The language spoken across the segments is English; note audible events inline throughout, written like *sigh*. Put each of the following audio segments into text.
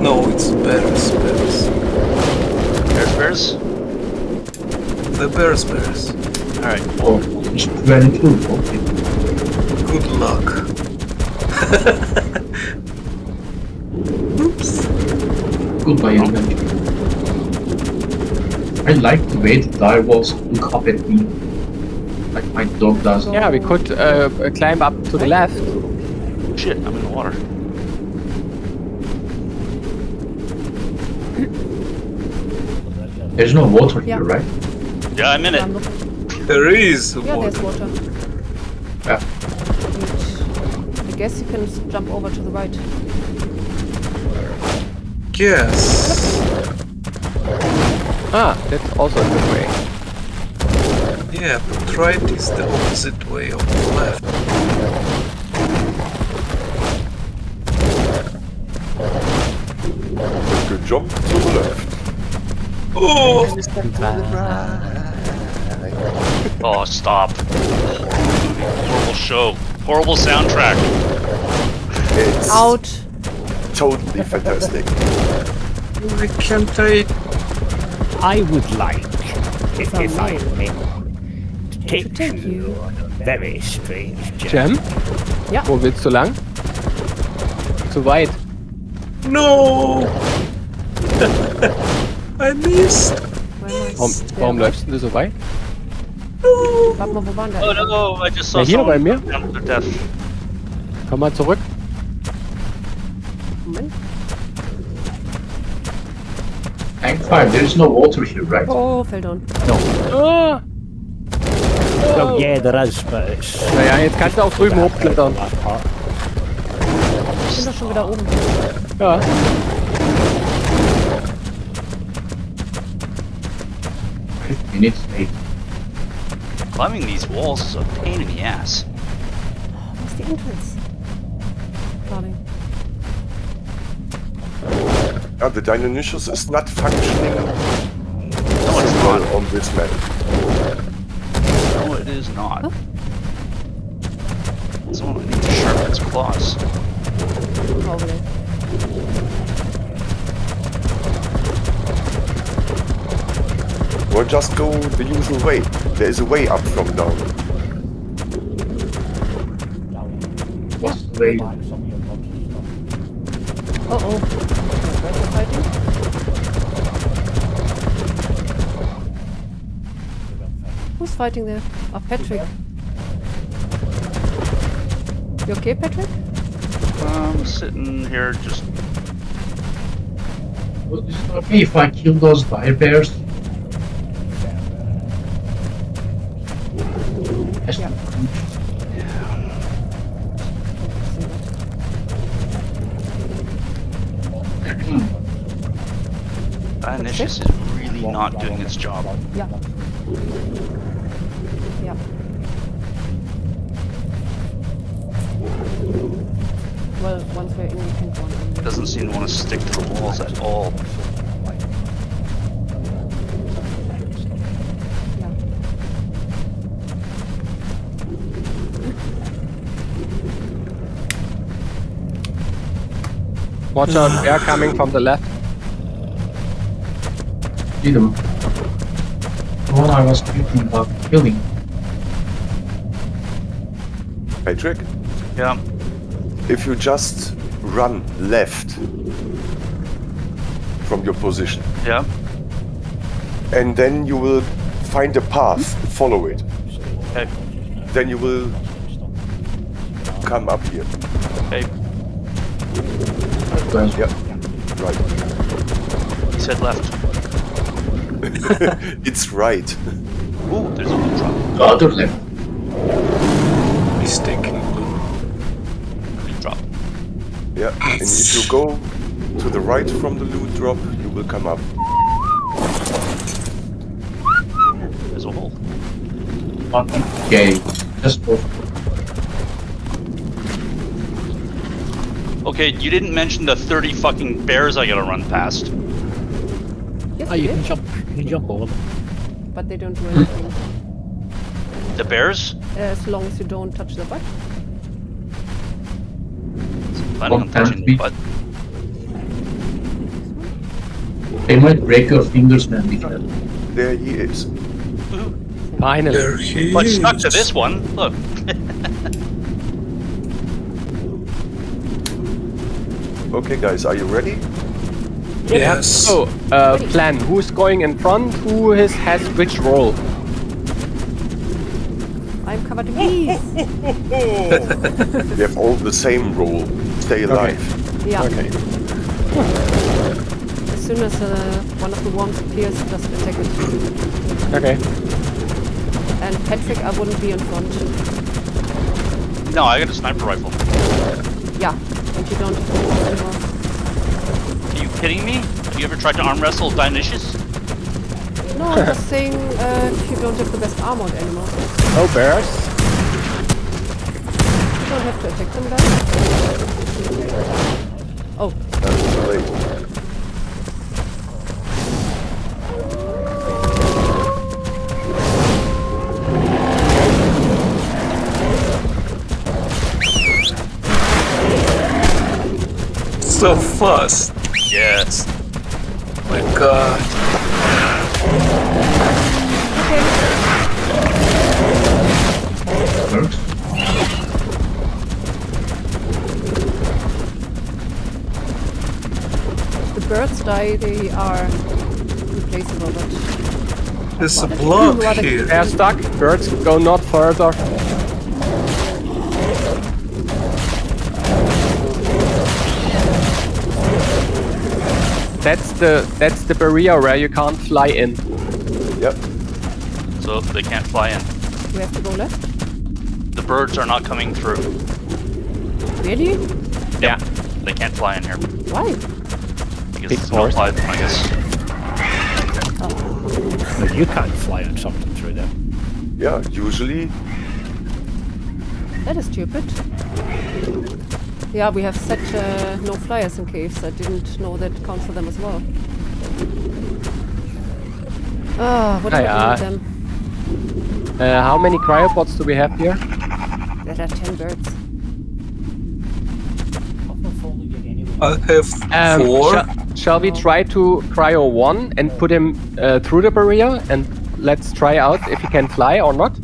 No, it's bears, bears. Bears, bears. The bears, bears. All right. Oh, it's 22. Okay. Good luck. Oops. Goodbye, adventure. I like the way the direwolves look up at me. Like my dog does. Yeah, we could uh, climb up to the left. Shit, I'm in the water. There's no water Yeah. here, right? Yeah, I'm in I'm it. looking. There is Yeah, water. there's water. Yeah. Which I guess you can jump over to the right. Yes. Ah, that's also a good way. Yeah, but right is the opposite way of the left. Good a jump to the left. Oh! Oh, stop. Horrible show. Horrible soundtrack. It's Out. totally fantastic. I can't I... I would like, if, if I may, to take, take you you. on a very strange journey. Jam? Ja. Wo oh, willst du lang? Zu weit. No! *laughs* I missed! Warum, warum läufst denn du so weit? Warte mal, wo waren Oh der? no, I just saw Ja, hier bei mir. Komm mal zurück. Moment. Hang fire, there's no water here, right? Oh, fell down. Ah, So yeah, there is, but it's... naja, jetzt kannst du auch drüben hochklettern. Ich bin doch schon wieder oben. Ja. Minutes late. Climbing these walls is a pain in the ass. Wo ist die Entrance? Darling. Yeah, the Dionysius is not functioning No, it's well not. on this map. No, it is not. Someone needs to sharpen its claws. Over there. Or just go the usual way. There is a way up from down. What's the way? Uh oh. Where's the fighting? Who's fighting there? Oh, Patrick. You okay, Patrick? I'm sitting here just. Well, Is it okay if I kill those dire bears? Dionysius is really not doing its job. Ja. Ja. Well, once we're in, we can go on. It doesn't seem to want to stick to the walls at all. Ja. Watch out, bear coming from the left. See them. The one I was thinking about killing. Patrick, Yeah. if you just run left from your position, Yeah. and then you will find a path, follow it. Okay. Then you will come up here. Okay. Yeah, right. He said left. *laughs* it's right. Ooh, there's a blue drop. Oh, the other left. Mistaken blue. Blue drop. Yeah, and if you go to the right from the loot drop, you will come up. There's a hole. Okay, just go. Okay, you didn't mention the 30 fucking bears I gotta run past. Yes, Oh, we you can did, jump, you can mm. jump over them. but they don't do anything. The bears? Uh, as long as you don't touch the butt. Planning on touching the butt. They might break your fingers, man. Be careful. There he is. Finally. There he But is. stuck to this one. Look. Okay, guys, are you ready? Yes. So, uh, plan. Who's going in front? Who has, has which role? I'm covered in bees. *laughs* We have all the same role. Stay alive. Yeah. Okay. As soon as uh, one of the worms appears, just attack it. Okay. And Patrick, I wouldn't be in front. No, I got a sniper rifle. Yeah. And you don't have to move anymore. Are you kidding me? Have you ever tried to arm wrestle Dionysius? No, I'm just saying uh, you don't have the best armor anymore. No bears. You don't have to attack them then. Oh, That's too. So fast. Yes. My god. The birds die, they are replaceable, but There's a block here. They're stuck. Birds go not further. That's the that's the barrier where you can't fly in. Yep. So they can't fly in. we have to go left. The birds are not coming through. Really? Yeah. They can't fly in here. Why? Because Big it's not forest. fly, I guess. Oh. Well, you can't fly on something through there. Yeah, usually. That is stupid. Yeah, we have such uh, no flyers in caves. I didn't know that counts for them as well. Ah, what do I with them? Uh, how many cryopods do we have here? There are ten birds. I have Um, four. sha- shall we try to cryo one and put him uh, through the barrier and let's try out if he can fly or not?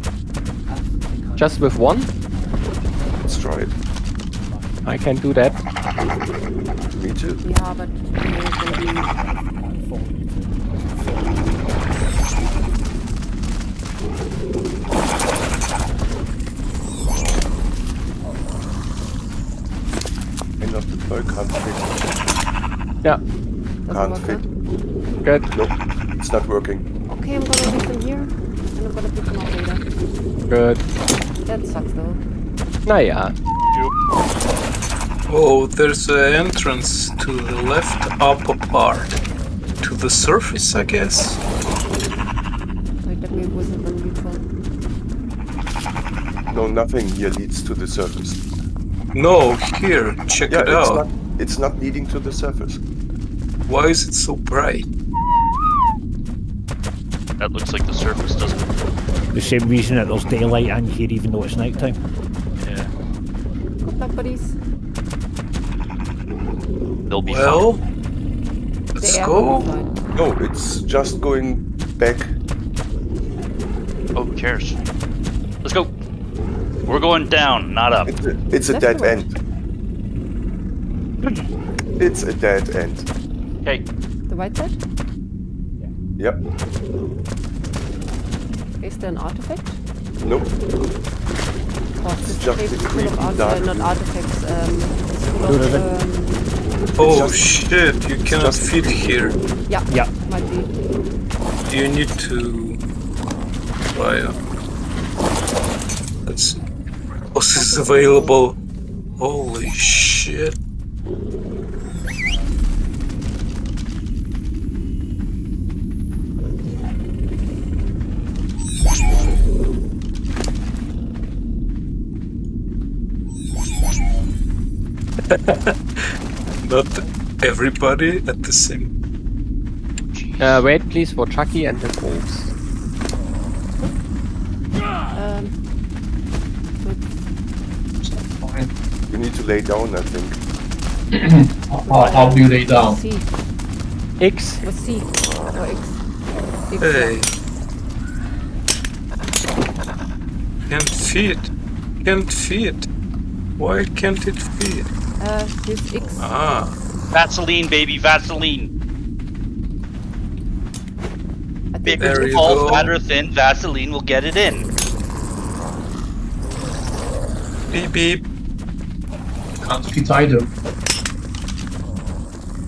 Just with one? Let's try it. I can do that. Me too. Yeah, but End of the bow can't fit. Yeah, doesn't Can't fit. good. No, It's not working. Okay, I'm gonna leave them here, and I'm gonna pick them up later. Good. That sucks though. Naja. Oh, there's an entrance to the left upper part. To the surface, I guess. Wait, let me whistle them neutral. No, nothing here leads to the surface. No, here, check Yeah, it it's out. not. It's not leading to the surface. Why is it so bright? That looks like the surface doesn't. The same reason that there's daylight in here even though it's nighttime. Yeah. Good luck, buddies. They'll be Well, The let's go. will be fine. No, it's just going back. Oh, who cares? Let's go. We're going down, not up. It's a, it's a dead or end. It's a dead end. Okay. The right side? Yep. Is there an artifact? Nope. Or is this just a full creepy of art- dark uh, not artifacts, um, it's full of, um, Oh shit, you cannot just- fit here. yeah, Yeah. might be. You need to buy uh, Let's see. Was this available? Holy shit. *laughs* Not everybody at the same Uh, wait, please, for Chucky and the wolves. Um, You need to lay down, I think. How, how do you lay down? see. X. Or C. Or X. X Hey. Can't fit. Can't fit. Why can't it fit? Uh, use X. Ah. Vaseline, baby, Vaseline. I Big think There or you tall, go. fat or thin, Vaseline will get it in. Beep beep. Can't fit either.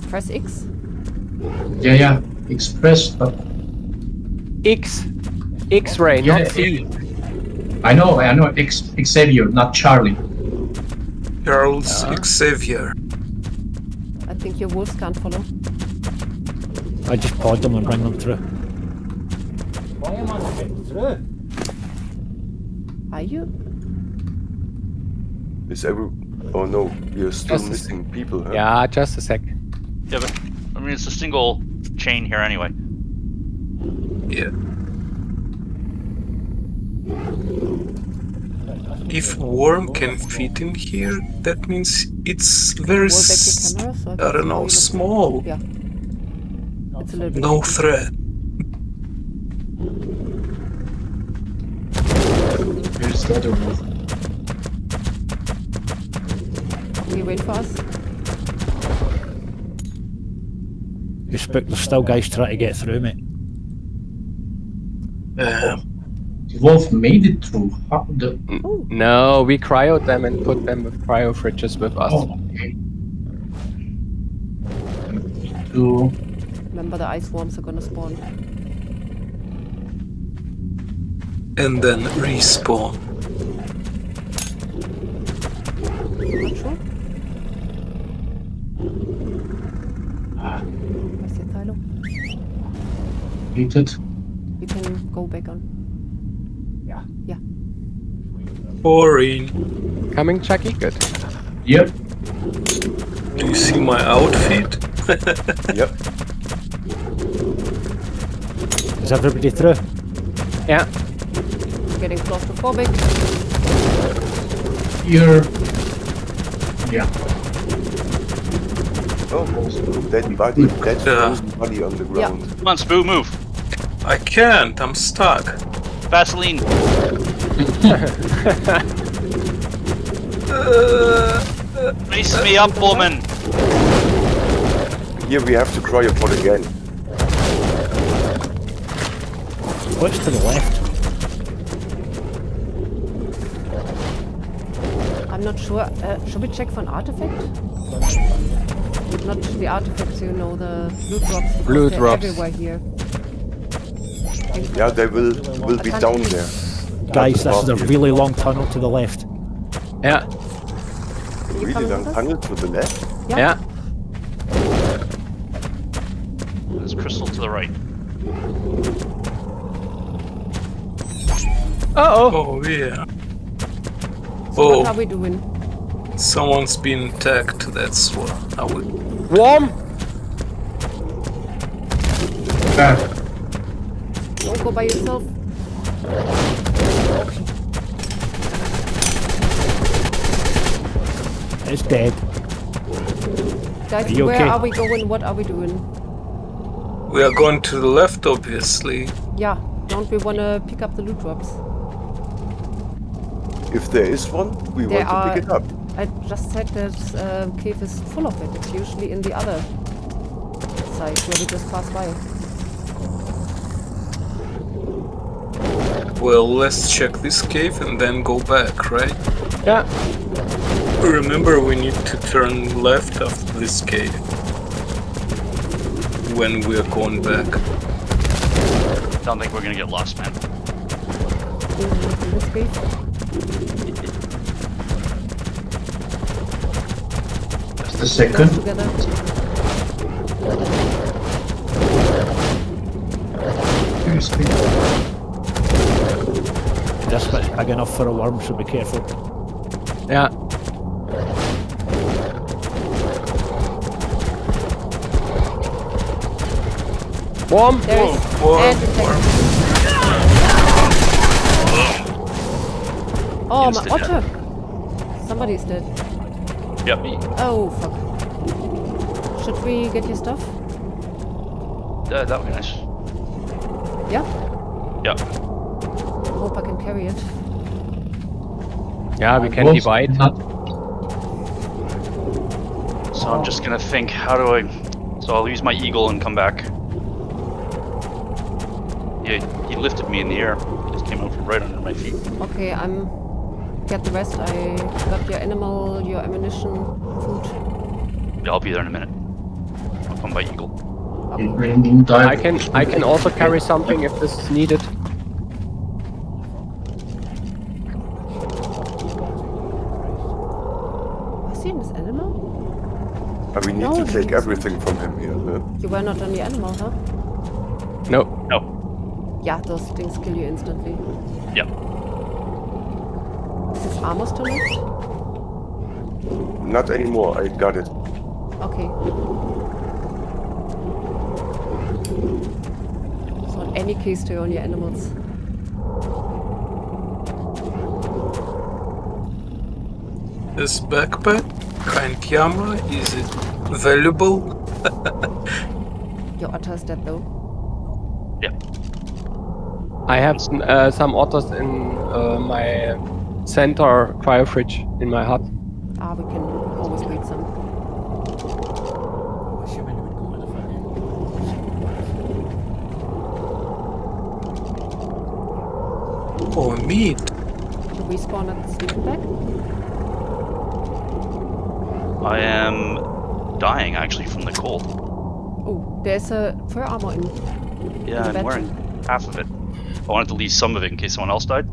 press X. Yeah, yeah. Express, but X. X-ray, Yeah, not C. I know, I know. X Xavier, not Charlie. Charles Xavier. I think your wolves can't follow. I just pod them and bring them through. Why am I not getting through? Are you? Is every... Oh no, we are still Just a missing people, huh? Yeah, just a sec. Yeah, but I mean it's a single chain here anyway. Yeah. If worm can fit in here, that means it's very, Roll back s- your camera so I I don't know, how you look. small. Yeah. It's a little. No threat. Here's the other one. Can you wait for us? You spook, there's still guys trying to get through, mate. Um, The wolf made it through. How the? Oh. No, we cryoed them and put them with cryo fridges with us. Oh, okay. Two. Remember the ice worms are gonna spawn. and then respawn. Not sure. Ah. Where's the Thilo? Hated. You can go back on. Boring. Coming, Chucky? Good. Yep. Do you see my outfit? *laughs* Yep. Is everybody through? Yeah. Getting claustrophobic. Here. Yeah. Oh, dead body, hmm. dead Yeah. body on the ground. Come on, Spoo, move. I can't, I'm stuck. Vaseline. Race me up, woman. Here we have to cryopod again. Push to the left? I'm not sure. Uh, should we check for an artifact? Not the artifacts, you know, the loot drops. because Loot drops. everywhere here. Yeah, they will will be down there. Guys, this is a really long tunnel to the left. Yeah. Really long tunnel to the left. Yeah. There's crystal to the right. Uh oh. Oh yeah. So what Oh. are we doing? Someone's been attacked, that's what I would. Warm. Back. Don't go by yourself. It's dead. Guys, Are where okay? are we going? What are we doing? We are going to the left, obviously. Yeah, don't we want to pick up the loot drops? If there is one, we There want to pick it are- up. I just said that uh, cave is full of it. It's usually in the other side where we just passed by. Well, let's check this cave and then go back, right? Yeah. Remember, we need to turn left after this cave. When we are going back. Don't think we're gonna get lost, man. In, in this cave, The second. together. Here's the. This bit's big enough for a worm, so be careful. Yeah. Warm. There is Whoa, and whoa, attack. Oh, my Instant otter! Somebody's dead. Yep. Oh, fuck. Should we get your stuff? uh, that would be nice. Yeah? Yeah. I hope I can carry it. Yeah, we can Was divide. Not, So I'm just gonna think, how do I? So I'll use my eagle and come back. Yeah, he lifted me in the air. Just came out from right under my feet. Okay, I'm. Get the rest. I got your animal, your ammunition, food. Yeah, I'll be there in a minute. I'll come by eagle. Okay. I can I can also carry something if this is needed. Was he in this animal? And we need No, to take everything from him here. huh? You were not on the animal, huh? No. No. Yeah, those things kill you instantly. Yeah. Is his armor still left? Not anymore. I got it. Okay. So in any case to own your animals. This backpack, kind camera, is it valuable? Your otter is dead though. Yeah. I have uh, some otters in uh, my center cryo fridge in my hut. Ah, we can always breed some. Oh, meat. To respawn at the sleeping bag? I am dying actually from the cold. Oh, there's a fur armor in. Yeah, I'm wearing half of it. I wanted to leave some of it in case someone else died.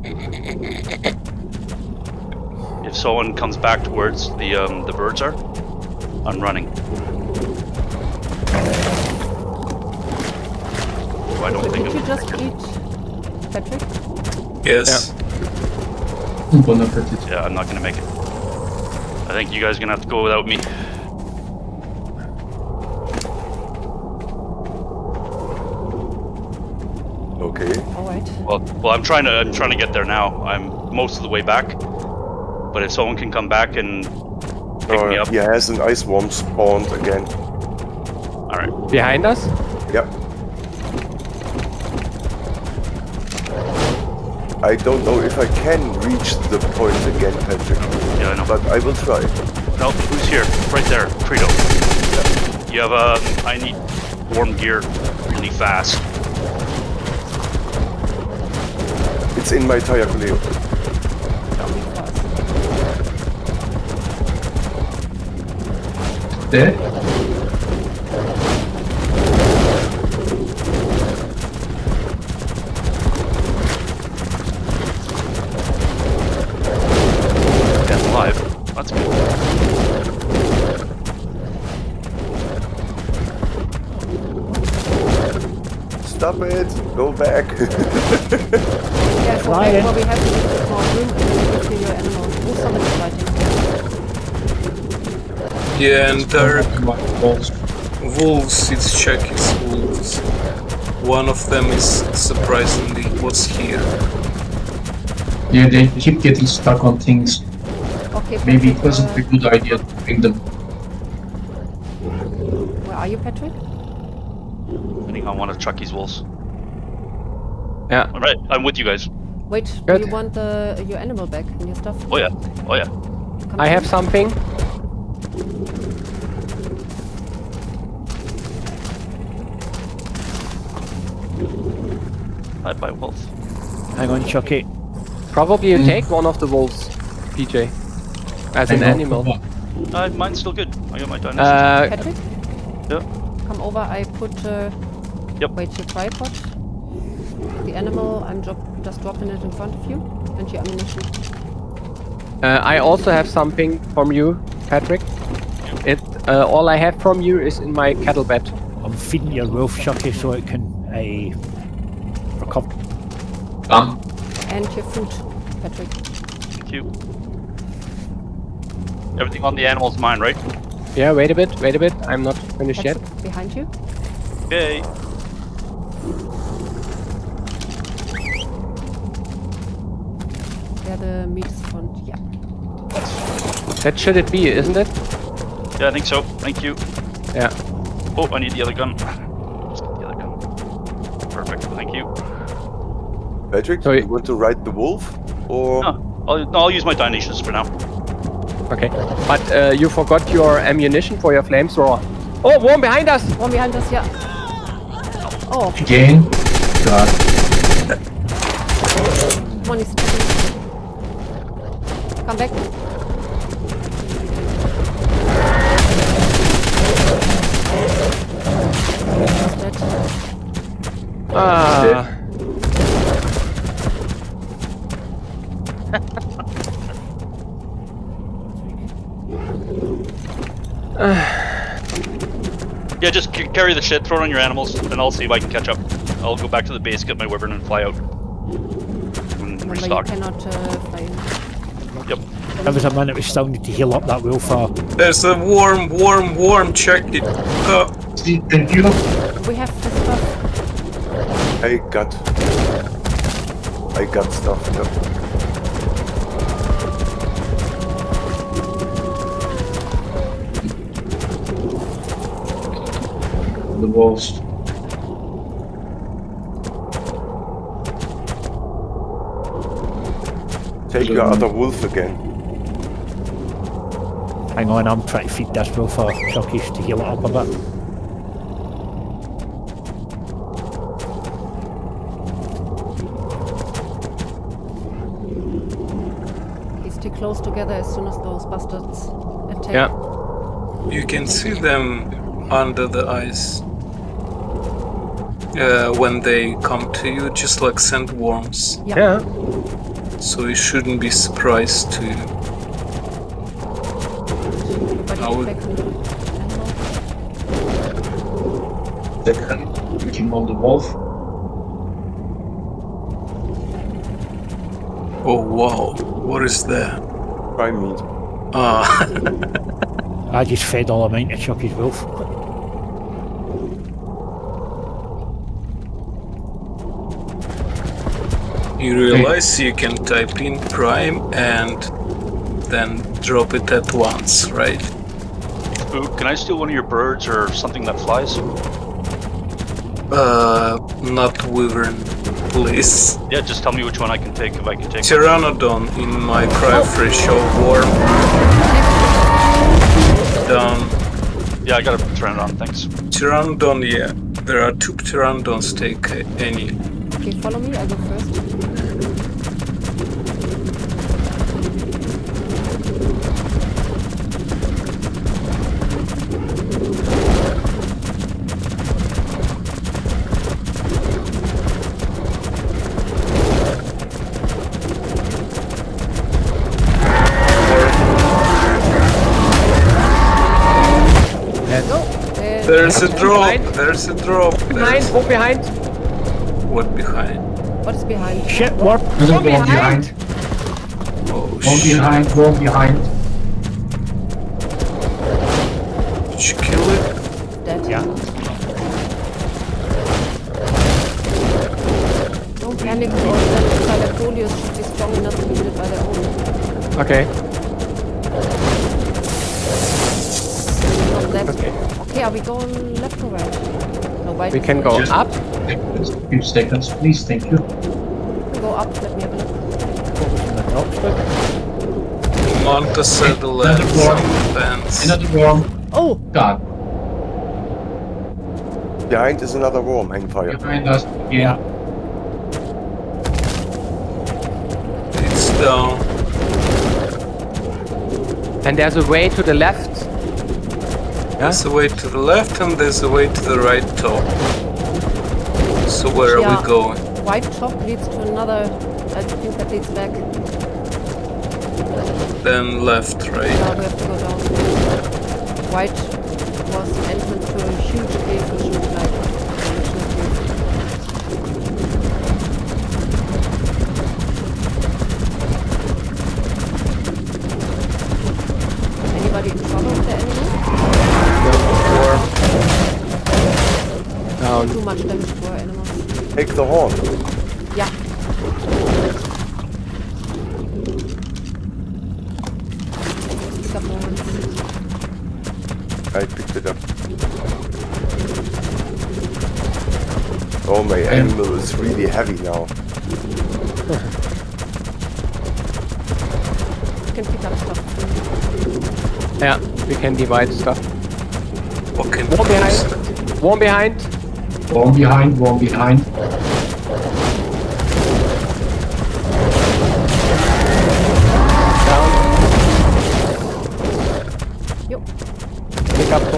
If someone comes back towards the um, the birds are, I'm running. I don't Did think you I'm just eat Patrick? Yes. Bon appetit. Yeah, I'm not gonna make it. I think you guys are gonna have to go without me. Okay. Alright. Well, well, I'm trying to I'm trying to get there now. I'm most of the way back. But if someone can come back and pick me Uh, up, he has an ice worm spawned again. all right. Behind us? Yep. I don't know if I can reach the point again, Patrick, Yeah, I know. but I will try. No, who's here? Right there, Credo. You have a. I need warm gear really fast. It's in my tire, Leo. Dead? That's alive. That's good. Stop it! Go back! *laughs* Yeah, so well, we have to small room and you your animal. Somebody's fighting. Yeah, and there My balls. wolves, it's Chucky's wolves. One of them is surprisingly was here. Yeah, they keep getting stuck on things. Okay, Maybe Patrick, it wasn't uh, a good idea to bring them. Where are you, Patrick? I think I'm one of Chucky's wolves. Yeah. All right, I'm with you guys. Wait, Good. do you want the, your animal back and your stuff? Oh yeah, oh yeah. Come I to have me. something. Hi, by wolf. Hang on, Chucky. Probably you take one of the wolves, PJ. As an I animal. Uh, mine's still good. I got my dinosaurs. Uh, Patrick, yeah. come over. I put. Uh, Yep. Wait, your tripod. The animal. I'm drop, just dropping it in front of you, and your ammunition. uh, I also have something from you, Patrick. It uh, all I have from you is in my cattle bed. I'm feeding your wolf, Chucky, so it can uh, recover. Done. And your food, Patrick. Thank you. Everything on the animal's mine, right? Yeah, wait a bit, wait a bit. I'm not finished yet. Behind you. Okay. Where the meat is front. Yeah. That should it be, isn't it? Yeah, I think so. Thank you. Yeah. Oh, I need the other gun. The other gun. perfect. Thank you. Patrick, So you want to ride the wolf? Or No, I'll, no, I'll use my Dionysius for now. Okay. But uh, you forgot your ammunition for your flamethrower. Oh, worm behind us! One behind us, yeah. Oh, Again. God. one is Back. Dead. Ah. Yeah, just carry the shit, throw it on your animals, and I'll see if I can catch up. I'll go back to the base, get my wyvern, and fly out. And you cannot uh, fly. There was a man that was still need to heal up that wolf for. There's a warm, warm, warm Check it. Uh, thank you. We have the stuff. I got. I got stuff. Yeah. The walls. Take your other wolf again. Hang on, I'm trying to feed this wolf for Chucky's to heal it up a bit. He's too close together as soon as those bastards attack. Yeah. you can see them under the ice. Uh, when they come to you, just like sandworms. Yeah. So you shouldn't be surprised to. But I would- back to animal. Second, looking on the wolf. Oh wow, what is that? Prime meat. Ah, I just fed all of mine to Chucky's wolf. you realize you can type in prime and then drop it at once, right? Ooh, can I steal one of your birds or something that flies? Uh, not wyvern, please. Yeah, just tell me which one I can take if I can take. Pteranodon in my cryofresh or worm. Down. Yeah, I got a Pteranodon, thanks. Pteranodon, yeah. There are two Pteranodons, take any. Okay, follow me. I go first. There's a drop. Behind, walk behind. What behind? what is behind? Shit, worm! There's a One one behind. behind. Oh One shit. behind, one behind. Did you kill it? Dead. Yeah. Don't panic, or the Thylacoleus should be strong enough to kill it by their own. Okay. Okay. Okay, are we going left or right? No, right. We can go Just- up. A few seconds, please. Thank you. Go up. Let me have a look. Manta saddle Another and one. some pants. Another worm. Oh, God. Behind is another worm, Hangfire. Behind us Yeah. It's down. And there's a way to the left. Yeah? There's a way to the left and there's a way to the right top. So where are we going? white top leads to another. I think that leads back. Then left, right? Now we have to go down. White was an entrance to a huge cave the horn. Yeah. Pick up horns. I picked it up. Oh, my animal is really heavy now. You can pick up stuff. Yeah, we can divide stuff. Okay. One behind. One behind. One behind, one behind.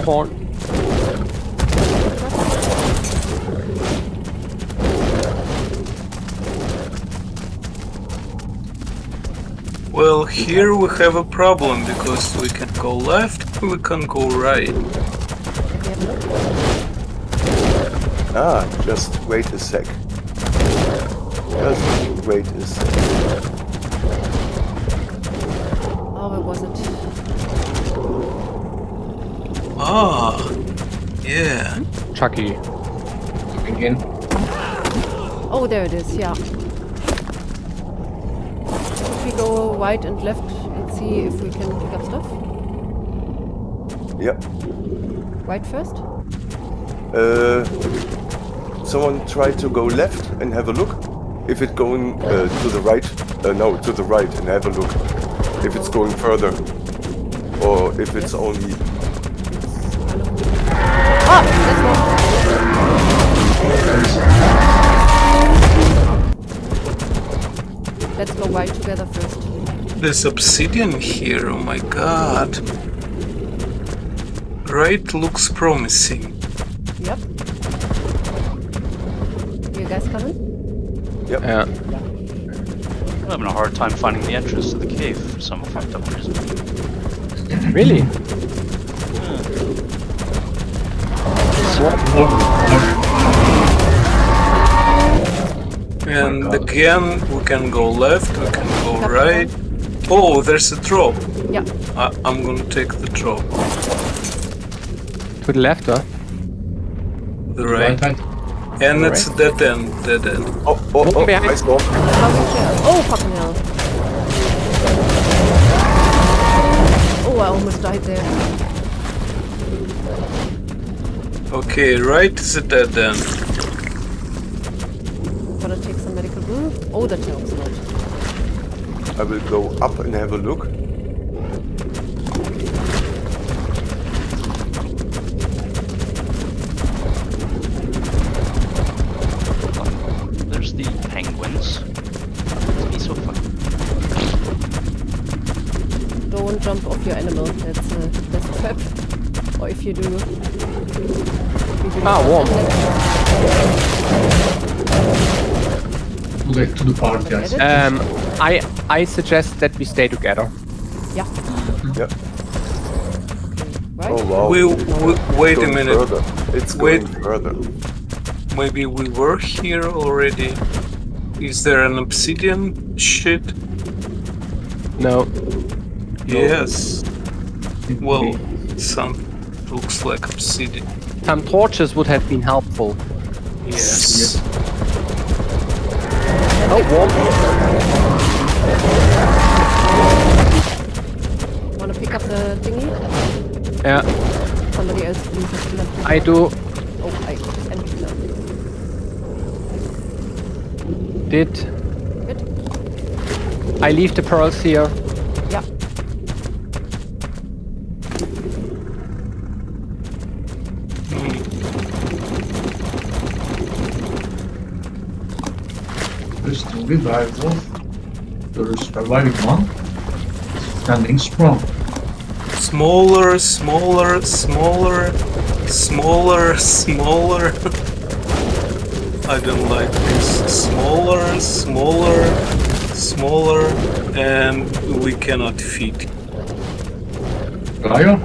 Pick up the horn. Well, here we have a problem because we can go left, we can go right. Can we have a look? Ah, just wait a sec. Just wait a sec. Oh, where was it? Ah, yeah. Chucky. Again. Oh, there it is, yeah. If we go right and left and see if we can pick up stuff. Yep. Right first? Uh, someone try to go left and have a look. If it's going uh, to the right, uh, no, to the right and have a look. If it's going further, or if it's only. Ah! Let's go! Let's go right together first. There's obsidian here, oh my god. Right looks promising. Yep. You guys coming? Yep. Yeah. I'm having a hard time finding the entrance to the cave for some fucked up reason. Really? Oh, oh. And God. again, we can go left, we can go right. Oh, there's a drop. Yeah. I I'm gonna take the drop. To the left, huh? The right. Right, right. And it's a dead end, dead end. Oh, oh, oh, behind. I saw. How we share? Oh, fucking hell. Oh, I almost died there. Okay, right is a dead end. Gotta take some medical brew. Oh, that helps a lot. I will go up and have a look. Ah, not- warm. To the, to the park, guys. Um, I I suggest that we stay together. Yeah. Yep. Right? Oh wow. We, we wait a Going minute. Further. It's Wait. going further. Maybe we were here already. Is there an obsidian shit? No. Yes. Well, some looks like obsidian. Some torches would have been helpful. Yes. Oh, warm. Wanna pick up the thingy? Yeah, Somebody else please has still I do. Oh, I it's empty now. Did Good. I leave the pearls here? Yeah. There's the revival. There's surviving one. Standing strong. Smaller, smaller, smaller, smaller, smaller. *laughs* I don't like this. Smaller, smaller, smaller, and we cannot fit. Cryo?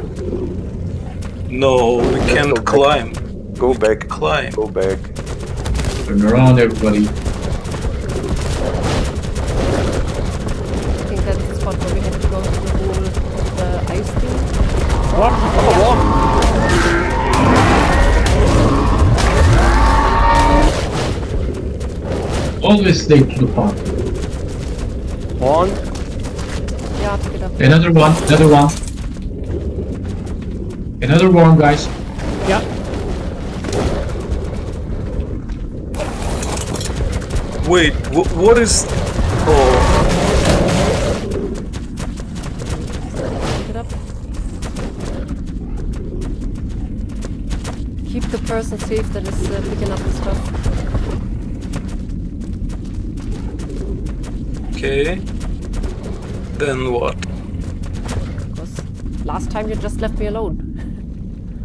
No, we can't back. climb. Go back. Climb. Go back. Turn around, everybody. Always stay to the park. One. Yeah, pick it up. Another one, another one. Another one, guys. Yeah. Wait, wh- what is? Oh, Pick it up. Keep the person safe that is uh, picking up the stuff. okay. Then what? Because last time you just left me alone.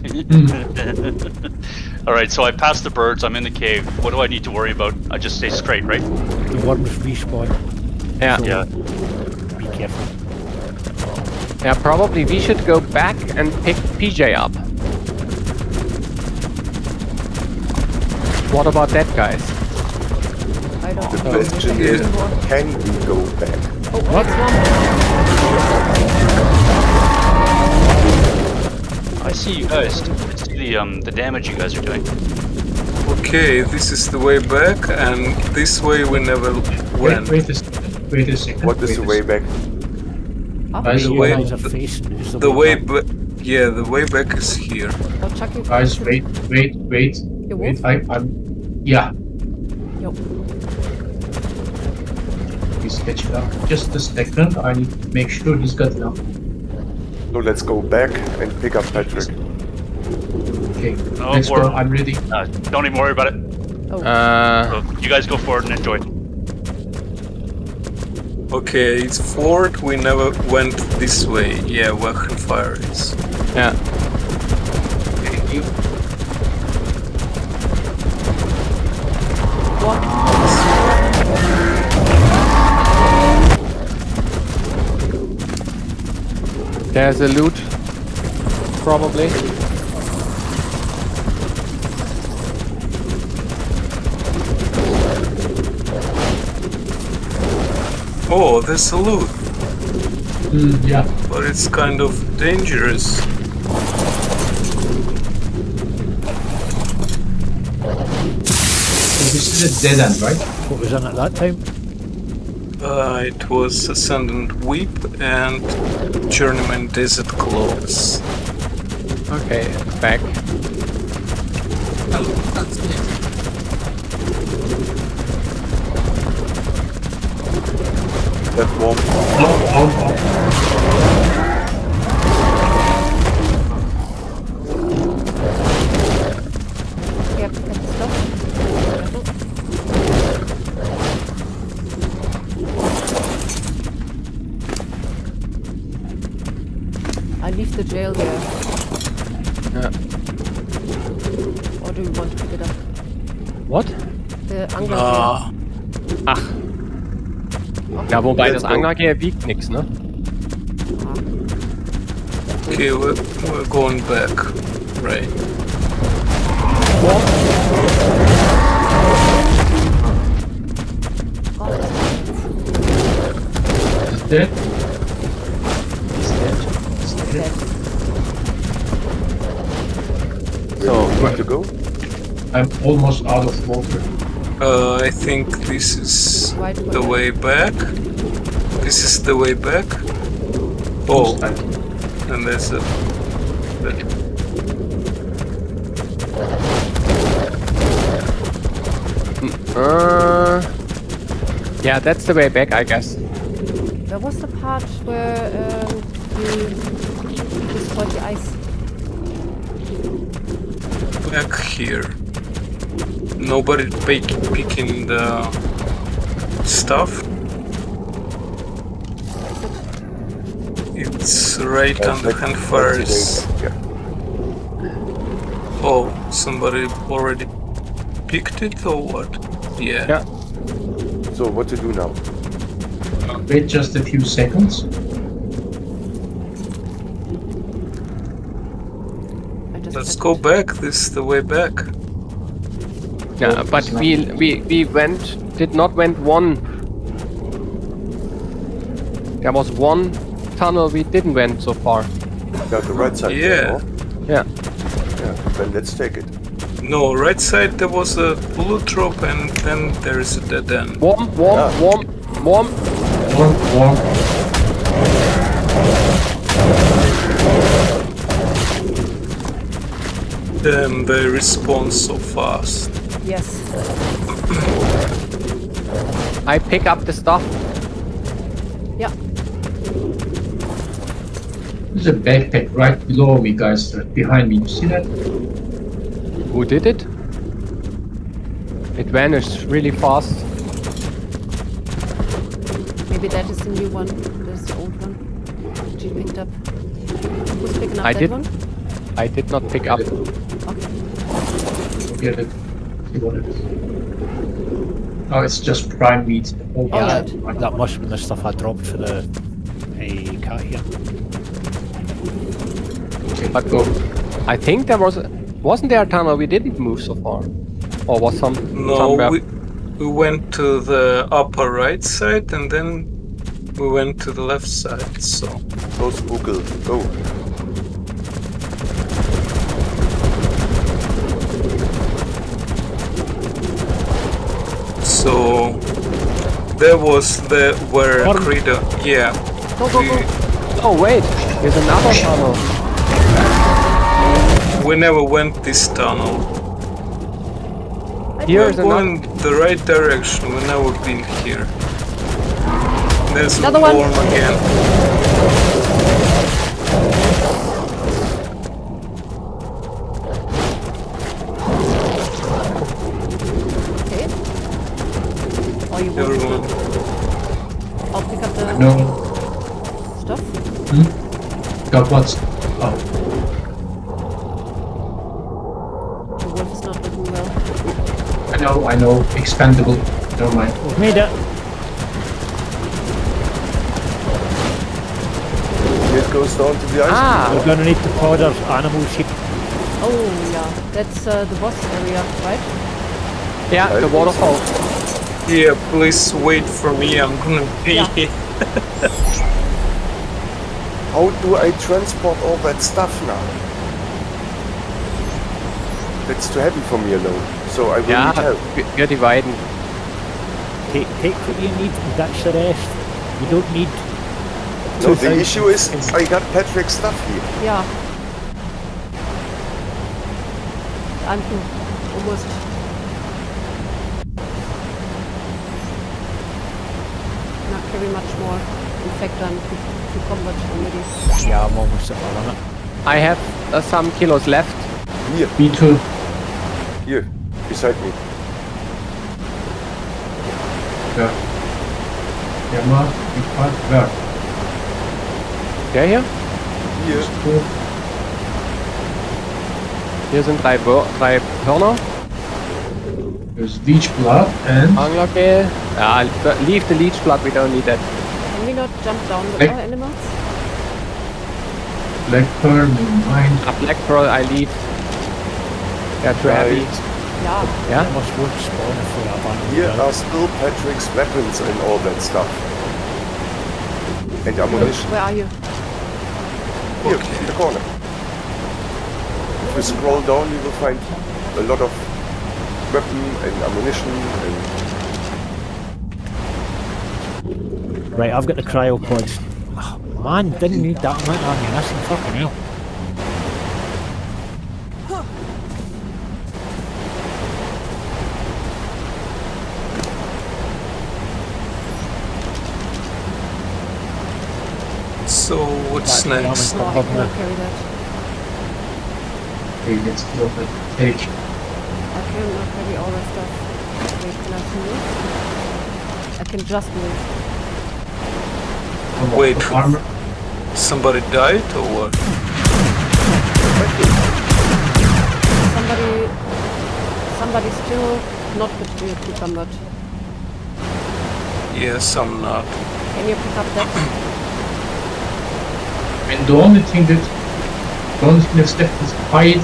*laughs* All right, so I passed the birds. I'm in the cave. What do I need to worry about? I just stay straight, right? The worms respawn. Yeah. So Yeah. Be careful. Yeah, probably we should go back and pick PJ up. What about that, guys? I don't The know. question is, can we go back? Oh, next one. I see you guys. I see the um the damage you guys are doing. Okay, this is the way back, and this way we never went. wait a. Wait a second. What is wait the way back? Up. Guys, The way- guys are The way, back. ba- yeah, the way back is here. Guys, wait, wait, wait. Wait. I, I'm. Yeah, Yo. He's catching up. Just a second. I need to make sure he's got enough. So let's go back and pick up Patrick. Okay, Oh, let's go. I'm ready. Uh, don't even worry about it. Oh, Uh, So you guys go forward and enjoy. Okay, it's forward. We never went this way. Yeah, where Hellfire is. yeah. There's a loot. Probably. Oh, there's a loot, Mm, yeah. but it's kind of dangerous. This is a dead end, right? What was in at that time? Uh, it was Ascendant Weep and Journeyman Desert Claws. Okay, back. That warm. The jail there. Yeah. Or do you want to pick it up? What? The Angler Ah, Ach. Ja, wobei Let's das go. Anglergel wiegt nix, ne? okay, we're, we're going back. Right. Is dead? dead. So, where to go? I'm almost out of water. Uh, I think this is the way. way back. This is the way back. Oh, and there's a. that- Uh, yeah, that's the way back, I guess. There was the part where um, you destroyed the ice. back here. Nobody pick, picking the stuff. It's right on the that- handfires. Oh, somebody already picked it or what? Yeah. Yeah. Yeah. So what to do now? wait just a few seconds. I just Let's had go back. This is the way back. Yeah, oh, but we we we went did not went one. There was one tunnel we didn't went so far. Got the right side. Yeah. there. Yeah. Yeah. Then let's take it. No, right side there was a bullet drop and then there is a dead end. Warm, warm, Yeah. warm, warm. Warm, warm. Then they respawn so fast. Yes. I pick up the stuff. Yeah. There's a backpack right below me, guys, right behind me. You see that? Who did it? It vanished really fast. Maybe that is the new one. There's the old one. That you picked up. Who's picking up I that did. one? I did not pick up. Okay. Get it. See what it is. Oh, it's just prime meat. Oh, Yeah, Alright. that must have been the stuff I dropped for the uh, cat here. Okay, But go. I think there was. A, wasn't there a tunnel we didn't move so far? Or was some No, somewhere? we, we went to the upper right side and then we went to the left side. So Go Spoogle, go. So there was the where Bottom. Credo. Yeah. Go, go, go. Oh wait, there's another tunnel. we never went this tunnel. Here's We're going the right direction. We've never been here. There's Another a one. again. Got what's. Oh, The wolf is not looking well. I know, I know. Expandable. Never mind. We've made it. It goes down to the ice. Ah, We're gonna need to powder animal ship. Oh, yeah. That's uh, the boss area, right? yeah, the waterfall. Yeah, please wait for me. I'm gonna be. Yeah. *laughs* How do I transport all that stuff now? That's too heavy for me alone. So I will Yeah, need help. we- we're dividing. Take, take what you need and that's the rest. You don't need. No, the issue is I got Patrick's stuff here. Yeah. I'm almost. Not very much more. In fact, I'm to, to combat already. Yeah, I'm almost at my limit. I have uh, some kilos left. Here, Me too. here, beside me. Ja. Ja, maar ik ga weg. Der hier? Hier. Cool. Hier sind drei, Bör drei Hörner. There's leech blood and Anglergel. Ja, leave the leech blood, we don't need that. Can we not jump down with Hey. our animals? black pearl, never mind. A black pearl I leave. They're too heavy. Right. Yeah. Yeah? Almost won't spawn if we have animal Here are still Patrick's weapons and all that stuff. And ammunition. Where are you? Here, in the corner. If you scroll down, you will find a lot of weapon and ammunition and Right, I've got the cryopods. Oh, man, didn't need that amount of ammunition. Fucking hell. So what's That next? yummy. No, I cannot carry that. Okay, let's kill the. I cannot carry all that stuff. Wait, can I move? I can just move. Come Wait. the armor. Somebody died or what? Somebody, somebody still not with me to combat. Yes, I'm not. Can you pick up that? *coughs* And the only thing that the only thing that's left is quiet.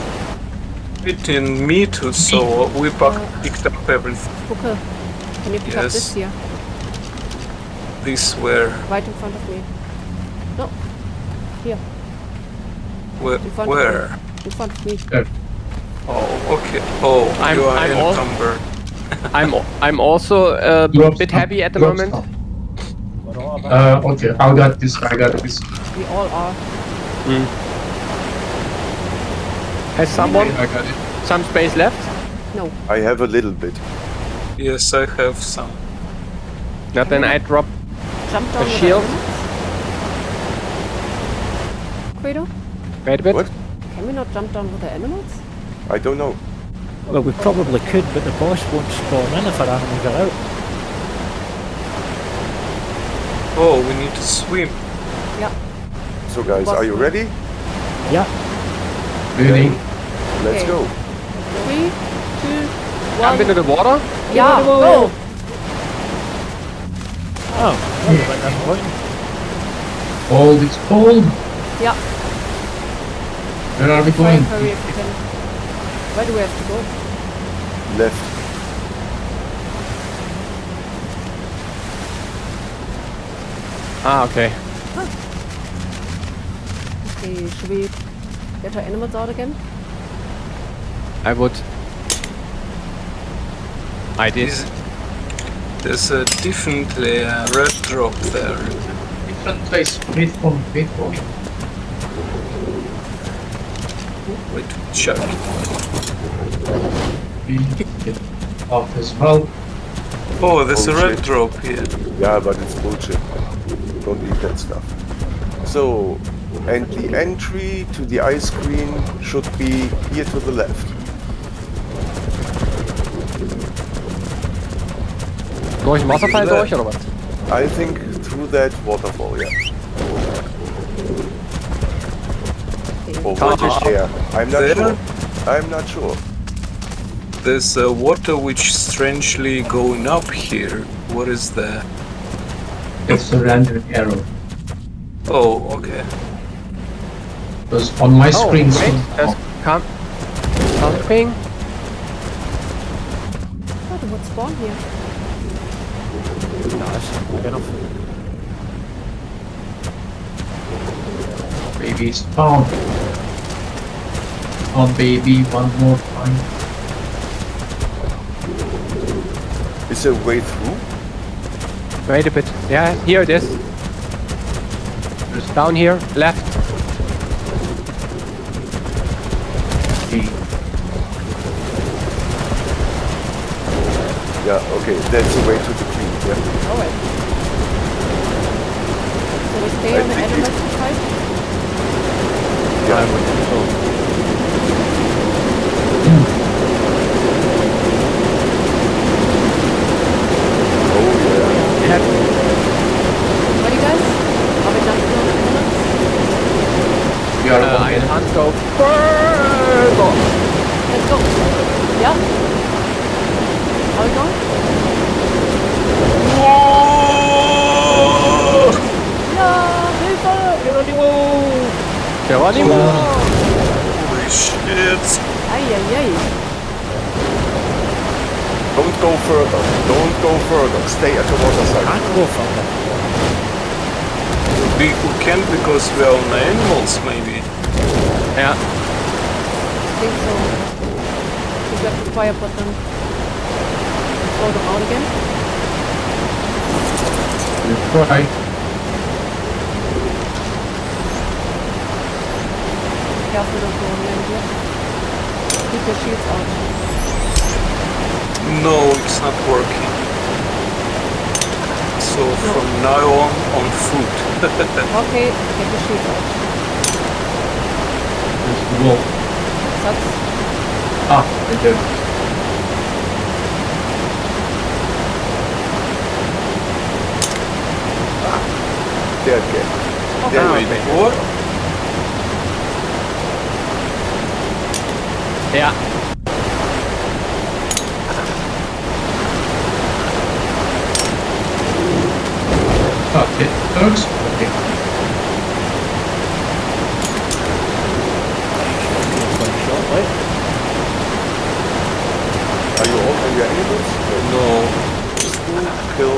It in me too, so we back, uh, picked up everything. Okay. can you pick up this Yes. here? This where, Right in front of me. No. Here, where, in front where? of me. In front of me. Oh, okay. Oh, I'm- you are I'm all- encumbered. *laughs* I'm I'm also uh, a Drop bit stuff, heavy at the drop moment. stuff. Uh, okay, I got this, I got this. We all are. Hmm. Has someone I got it. some space left? No. I have a little bit. Yes, I have some. Now then mm-hmm. I drop Jump down A shield. the wait a bit. What? can we not jump down with the animals? I don't know. Well, we probably could, but the boss won't spawn in if our animals are out. Oh, we need to swim. Yeah. So guys, are you ready? Yeah. Ready. Let's Okay. go. Three, two, Jump into the water. Yeah, go! Oh, well, but that's fine. Cold, it's cold. Yeah. Where are we going? and hurry if we can. Where do we have to go? Left. Ah, okay. Okay, should we get our animals out again? I would. I did. Is- There's a definitely a red drop there. Different place. Wait for me, wait for me. Wait, check. We get out as well. Oh, there's a Oh, red drop here. Yeah, but it's bullshit. Don't eat that stuff. So, and the entry to the ice screen should be here to the left. Durch den Wasserfall durch oder was? I think through that waterfall, yeah. Or what is there? I'm not There? sure. I'm not sure. There's a water which strangely going up here. What is that? It's a random arrow. Oh, okay. Because on my Oh, screen, wait. soon- There's com something. Oh, the would here. Nice. Good enough. baby spawn. Oh baby, one more time. Is there a way through? Wait a bit. Yeah, here it is. Down here, left. Yeah, okay, that's the way to the queen, yeah. Alright. So we stay I on the think animals to fight? Yeah, oh yeah. Ready guys? Are we jumping on the animals? We are Uh, on I the can't go further. Let's go. Yeah. Are we going? Ja, Hilfe! Geronimo! Holy shit! Eieiei. Don't go further. Don't go further. Stay at the water side. Can't go further. We, we can't because we are on animals, maybe. Yeah. I think so. We have to fire put them. Throw them out again. We try. Careful, don't go on land yet. Keep your shields out. No, it's not working. So from now on, on foot. *laughs* Okay, get the shields out. There's the wall. Sucks. Ah, right there. Dead cat. Okay. Dead Wait, cat. what? Yeah. Ah, it works. Okay. Quite shortly. Are you all on your animals? No. Just two, kill.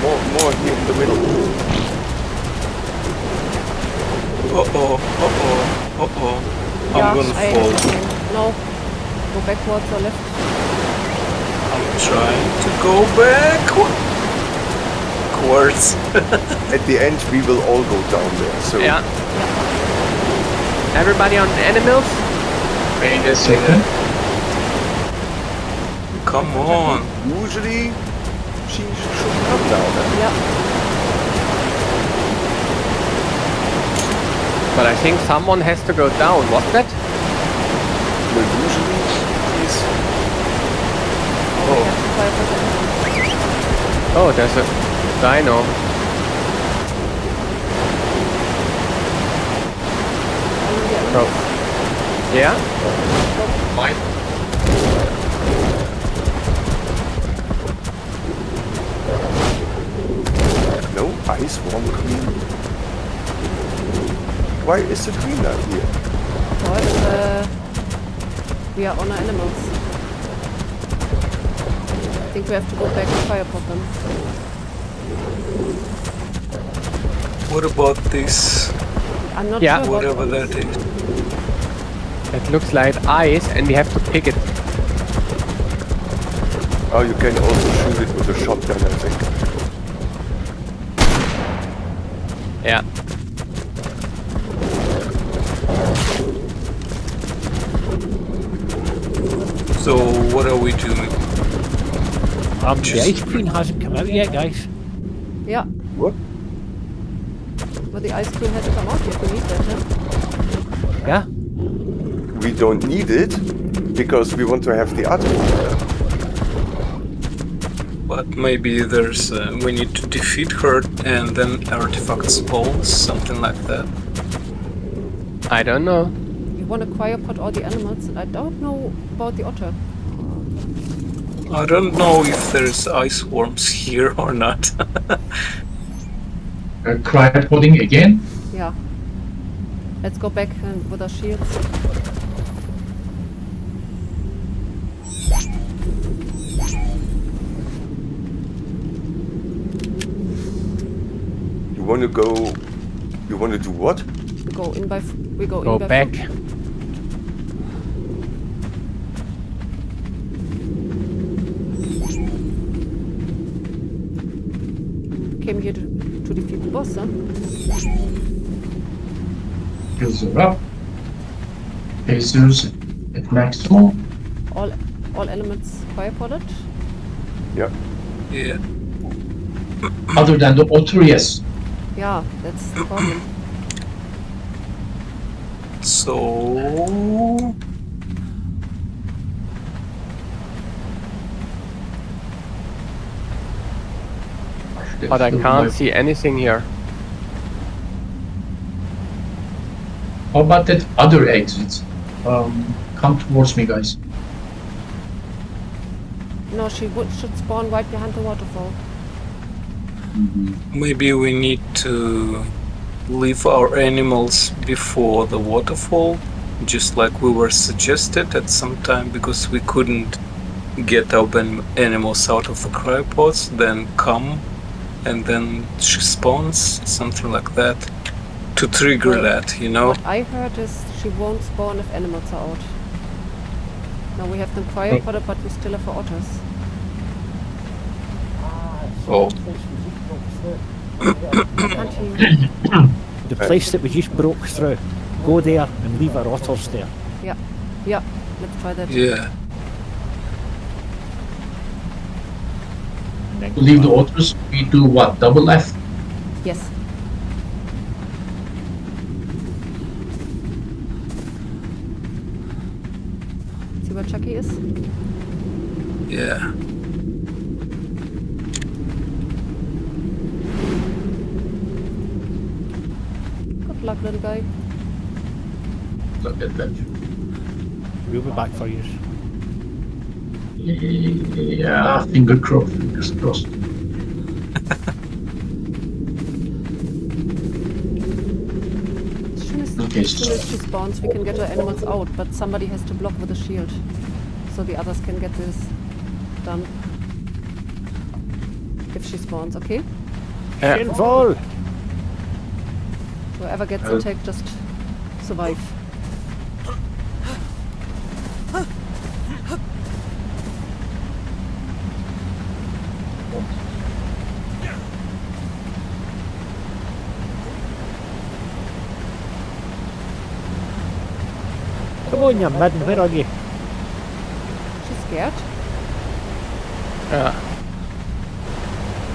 More, more here in the middle. Uh oh, uh oh, uh oh. I'm yeah, gonna I fall. No. Go backwards or left. I'm trying to go back. Backwards. *laughs* At the end, we will all go down there. So Yeah. Everybody on animals? Wait a second. Come on. usually she should come down then. Yeah. But I think someone has to go down, wasn't it? No. Oh. We have to fire for the Oh, there's a dino. Oh. Yeah? Mine. No, ice one queen. Why is the queen not here? But uh, we are on our animals. I think we have to go back and cryopod them. What about this? I'm not Yeah. sure what Whatever that is. It looks like ice and we have to pick it. Oh, you can also shoot it with a shotgun, I think. Yeah. So what are we doing? Um, the Just- Ice Queen hasn't come out yet, guys. Yeah. What? But the ice cream has to come out if we need that, huh? Yeah? We don't need it because we want to have the other one. But maybe there's uh, we need to defeat her and then artifact spawns, something like that. I don't know. You want to cryopod all the animals? And I don't know about the otter. I don't know if there's ice worms here or not. *laughs* Uh, cryopoding again. Yeah. Let's go back and with our shields. You want to go? You want to do what? We go in by f- we go, Go in by back. foot. Came here to, to defeat the boss, huh? Skills are up. Phasers at maximum. All all elements cryopoded. Yeah. yeah. Other than the otter, yes. Yeah, that's the problem. So But I can't see anything here. How about that other exit? Um, come towards me, guys. No, she would should spawn right behind the waterfall. maybe we need to leave our animals before the waterfall, just like we were suggested at some time because we couldn't get our animals out of the cryopods, then come and then she spawns, something like that. To trigger Well, that, you know? What I heard is she won't spawn if animals are out. Now we have them cryopoded, hmm. but we still have our otters. Oh, Can't hear you. The place that we just broke through. Go there and leave our otters there. Yeah, yeah. Let's try that. yeah. And then To leave the otters, we do what? Double F? Yes. See where Chucky is? Yeah. Good luck, little guy. Look at that. We'll be back for you. Yeah, finger crossed, fingers crossed. As soon as, Okay, as soon as she spawns, we can get her animals out, but somebody has to block with a shield. So the others can get this done. If she spawns, okay? Yeah. Shinfall! Whoever gets Uh, attacked, just survive. Come on, you midden, where are you? She's scared. Yeah.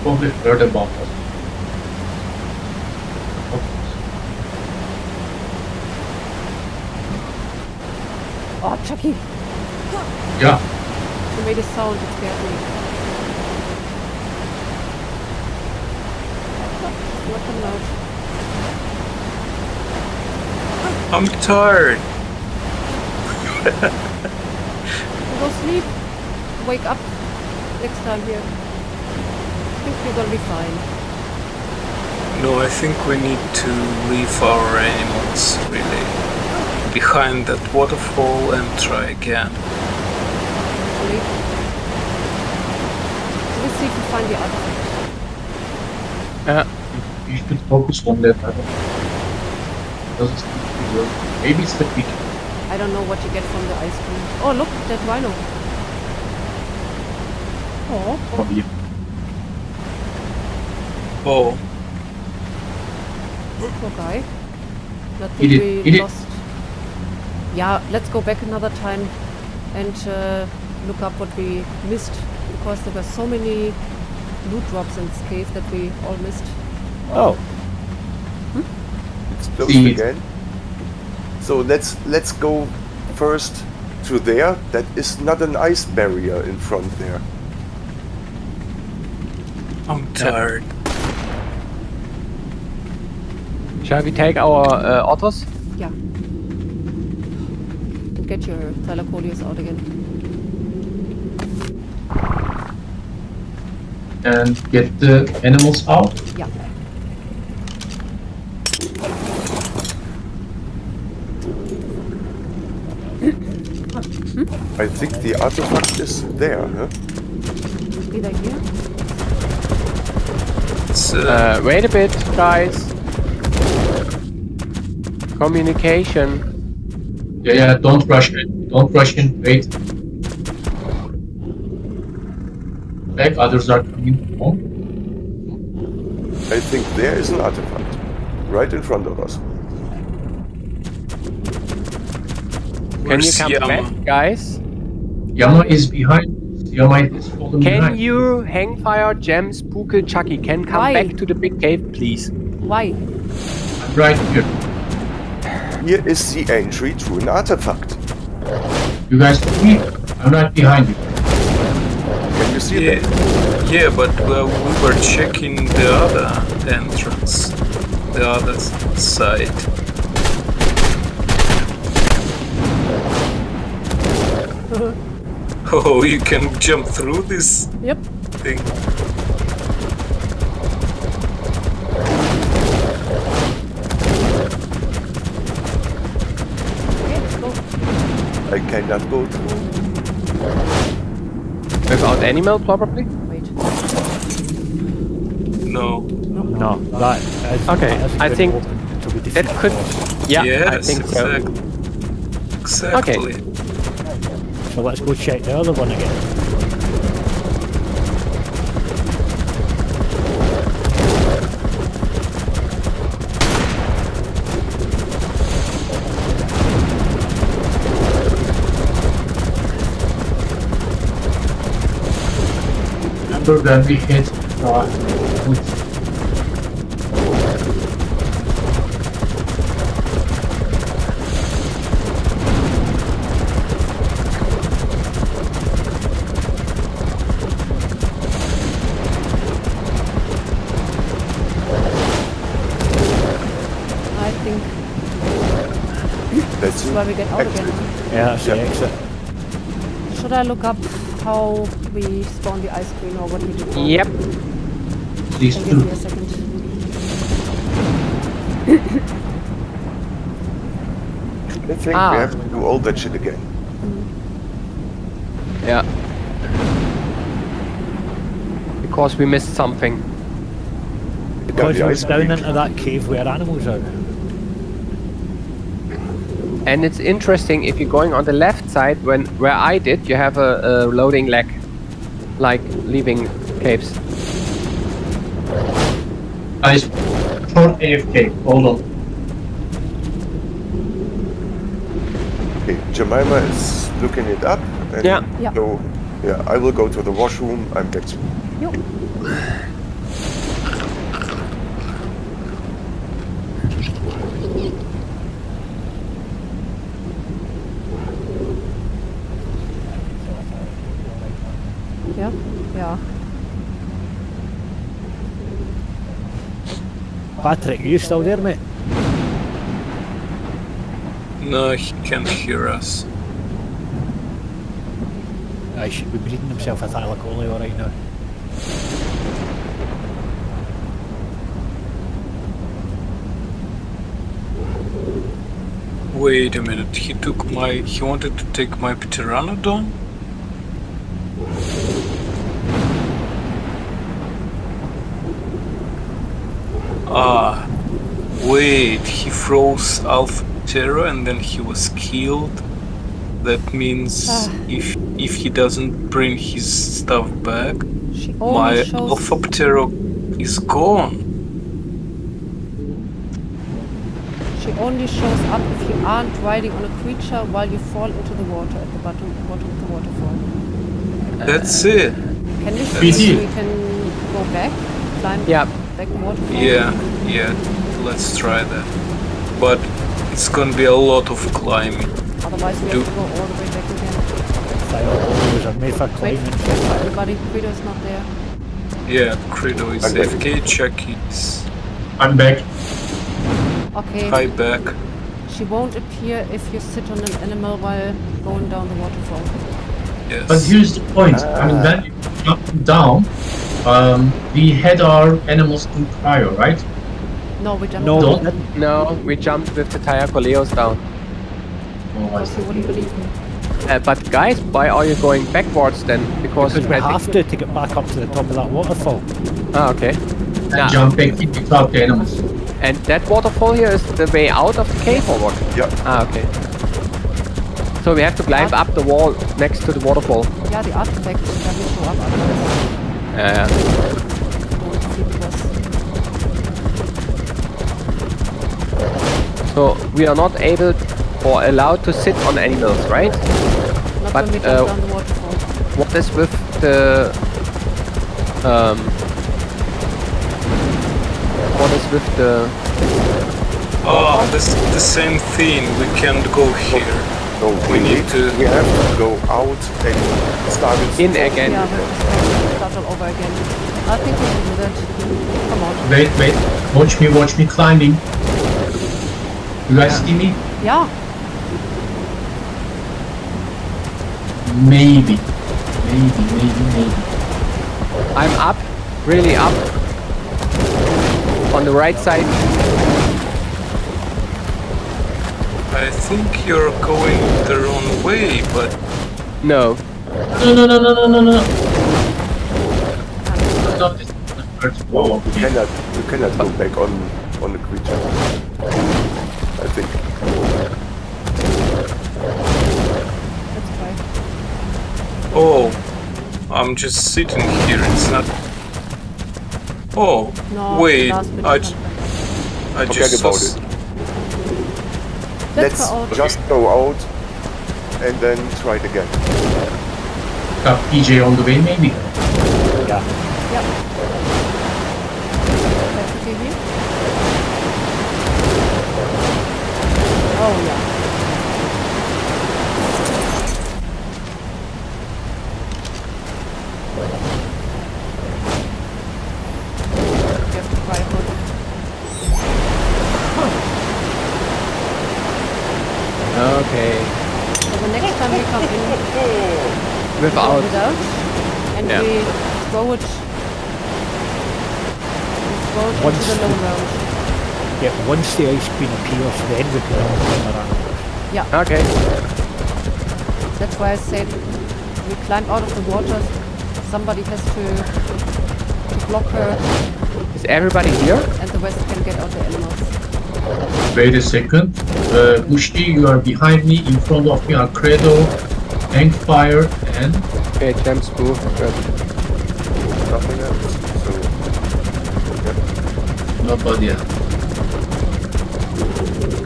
probably heard about us. Oh, Chucky! Yeah, You made a sound, it scared me. Not coming. I'm tired. *laughs* Go sleep. Wake up next time here. I think you're gonna be fine. No, I think we need to leave our animals really behind that waterfall and try again. Actually. Let's see if we find the artifact. Uh, you should focus on that. Doesn't seem to be working. Maybe it's the peak. I don't know what you get from the ice cream. Oh, look, that rhino. Oh, Probably. Oh, poor guy. Not He think we he did- lost. Yeah, let's go back another time and uh, look up what we missed because there were so many loot drops in this cave that we all missed. Oh, It's closed See. again. So let's let's go first to there. That is not an ice barrier in front there. I'm tired. shall we take our uh, otters? Yeah. And get your Thylacoleos out again. And get the animals out. Yeah. I think the artifact is there, huh? Either here. Uh, wait a bit, guys. Communication. Yeah, yeah, don't rush in. Don't rush in. Wait. Back, others are coming home. I think there is an artifact right in front of us. Can you come Yama? back, guys? Yama is behind. Yama is falling Can behind. you, Hangfire, Gem, Spookel, Chucky, can come Why? back to the big cave, please? Why? I'm right here. Here is the entry to an artifact. You guys see me? I'm right behind you. Can you see Yeah, that? yeah, but uh, we were checking the other entrance, the other s- side. *laughs* Oh, you can jump through this Yep. thing. Okay, let's go. I cannot go through. Without animal, probably? Wait. No. no, that is. Okay, that hasn't I been think opened That could. the boss. Yeah, I yes, think so. exact- exactly. So let's go check the other one again. Remember when we hit uh, with where we get out exit. again. Yeah, that's the Yeah. exit. Should I look up how we spawn the ice cream or what we do? Yep. these Can give me two. a second. *laughs* I think Ah. we have to do all that shit again. Yeah. Because we missed something. Because the we're down into that cave where animals are. And it's interesting if you're going on the left side, when where I did, you have a, a loading lag, like leaving caves. Guys, short AFK. Hold on. Okay, Jemima is looking it up. And Yeah. Yeah. So, yeah, I will go to the washroom. I'm back soon. Yo. Ja? Ja. Patrick, are you still there, mate? No, he can't hear us. I should be breathing himself a thylacoleo right now. Wait a minute, he took my. He wanted to take my Pteranodon? Ah, wait, he froze Alpha Ptero and then he was killed. That means Ah. if if he doesn't bring his stuff back, my only. Alphaptero is gone. She only shows up if you aren't riding on a creature while you fall into the water at the bottom, bottom of the waterfall. That's it. Can you see Busy. we can go back? Climb Yeah. Back waterfall? Yeah, yeah, let's try that. But it's gonna be a lot of climbing. Otherwise we Do- have to go all the way back again. Thylacoleos are made for Wait, climbing. wait for everybody. Not there. Yeah, Credo is I'm back. AFK, check is I'm back. Okay. high back. She won't appear if you sit on an animal while going down the waterfall. Yes. But here's the point. I mean, ah. when you jump down, um, we had our animals in prior, right? No, we don't. No, Don't- we. No, we jumped with the Thylacoleos down. Oh, I Because you wouldn't believe me. Uh, but guys, why are you going backwards then? Because, Because we have to to get back up to the top of that waterfall. Ah, okay. And Nah. jump back in without the animals. And that waterfall here is the way out of the cave or what? Yeah. Ah, okay. So we have to climb up the wall next to the waterfall. Yeah, the artifact doesn't show up otherwise. Uh, you won't see the boss. so we are not able or allowed to sit on animals, right? Not But, when we jump uh, down the waterfall. What is with the um? What is with the? Oh, this the same thing. We can't go here. No, we, We need need to- We have to go out and start it. In again. Yeah, we have to start all over again. I think we can do that. Come on. Wait, wait. Watch me, watch me climbing. You guys see me? Yeah, Maybe. Maybe, maybe, maybe. I'm up, really up. On the right side. I think you're going the wrong way, but No. No, no, no, no, no, no, no. No, this is the first wall. You cannot, you cannot go back on on the creature. I think. let's oh, I'm just sitting here. It's not. Oh, No, wait. last bit I, of j- content. I Forget just saw about it. Let's Let's just go out and then try it again. Got PJ on the way, maybe. Yeah. Yep. That's? Oh yeah. You have to try a hood. Okay. So the next time we come in Without. without and Yeah. we throw it we Once the the- Yeah, once the ice queen appears, then we can all climb around. Okay. That's why I said we climb out of the water. Somebody has to, to block her, Is everybody here? and the rest can get out the animals. Wait a second. Uh, Bushti, you are behind me. In front of me are Credo, Hangfire, and Okay, James Boo. Good. Nothing else. So nobody else.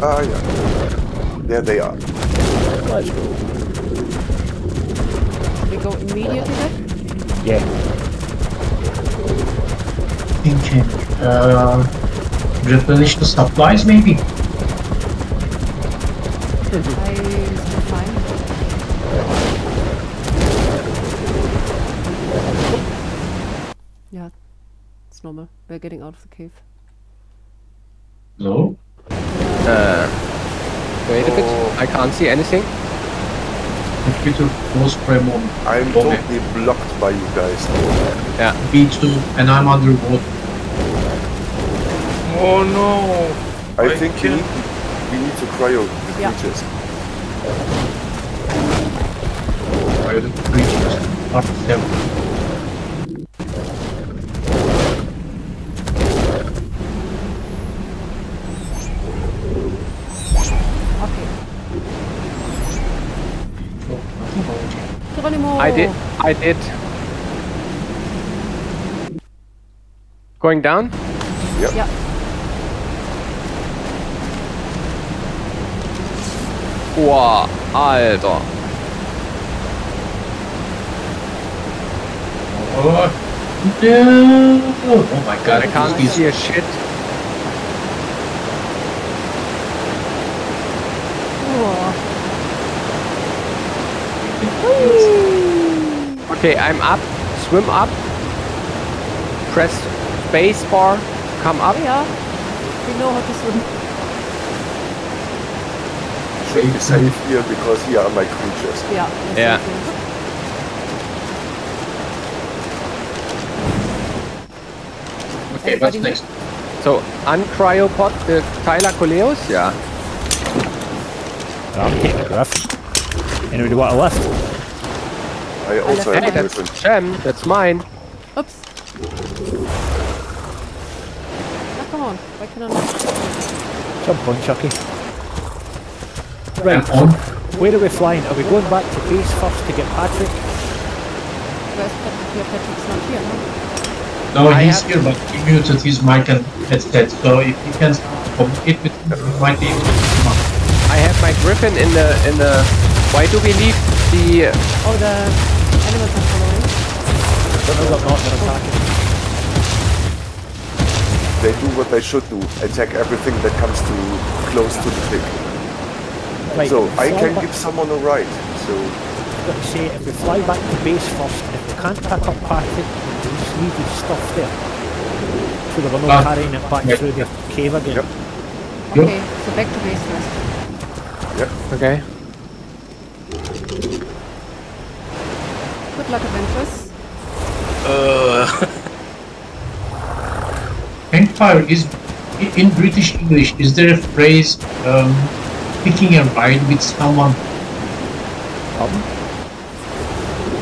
ah yeah. There they are. Let's go. We go immediately back? Yeah. Thinking. Uh, replenish the supplies, maybe. I still fine. It's normal. We're getting out of the cave. No? Uh, wait a bit. I can't see anything. Computer pause for a moment. I'm totally blocked by you guys. Yeah. B2, and I'm underwater. Oh no! I I think we need, we need to cryo the Yeah. creatures. By the creatures. Part I did. I did. Going down? Oh, yeah. Wow, Alter. Oh, no! Oh my god, I can't these- see a shit. Okay, I'm up. Swim up. Press space bar. Come up. Yeah. We know how to swim. Should be safe here because here are my creatures. Yeah. Yeah. safe here. Okay, what's next? So, uncryopod the Thylacoleos? Yeah. I'm taking a griff. Anybody want a lift? I also left have Hey, a hand. griffin. that's mine. Oops. Now come on. Why can I not? Jump on, Chucky. Right, on. where are we flying? Are we going back to base first to get Patrick? Where's Patrick? Patrick's not here, no? No, I he's here, but he muted his mic and headset, so if he can communicate with him, we might be able to come up. I have my griffin in the in the. Why do we leave the? Oh, the animals are following. No, they're not, they're attacking. They do what they should do. Attack everything that comes to close to the pig. Right, So I can back- give someone a ride. So got to say, if we fly back to base first, if we can't pick up Patrick, we just leave his stuff there. So that we're not Ah, carrying it back yeah. through the cave again. Yep. Okay, so back to base first. Okay. Good luck, adventurers. Uh, *laughs* Campfire is in British English. Is there a phrase um, picking a ride with someone? Pardon?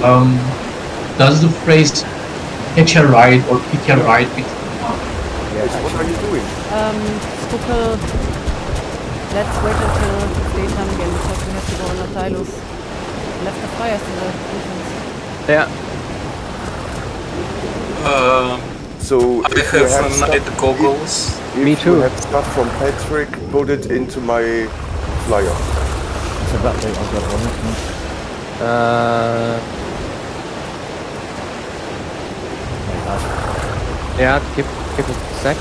Um, does the phrase catch a ride or pick a ride with someone? guys, what are you doing? Um, Stuckel, let's wait until daytime again because we have to go on the Tylus. Left the fires in the entrance. Yeah. uh, So I if you have have stuff, night goggles. if Me you too. have stuff from Patrick, put it into my flyer. It's a bit late, I've got it on. Uh, yeah. Give give it a sec.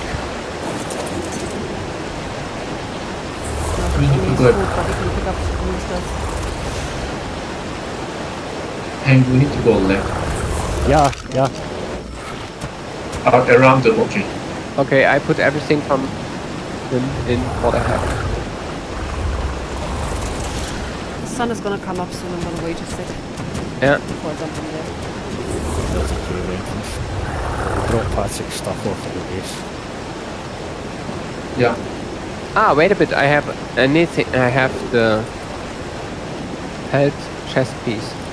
No, We he need to needs go. food, but he can pick up new stuff. And we need to go left. Yeah, yeah. Out around the okay. Okay, I put everything from in, in what I have. The sun is gonna come up soon. I'm gonna wait a sec Yeah. before I jump in there. That's a cave entrance. Drop Patrick's stuff off the base. Yeah. Ah, wait a bit. I have anything. I have the head chest piece.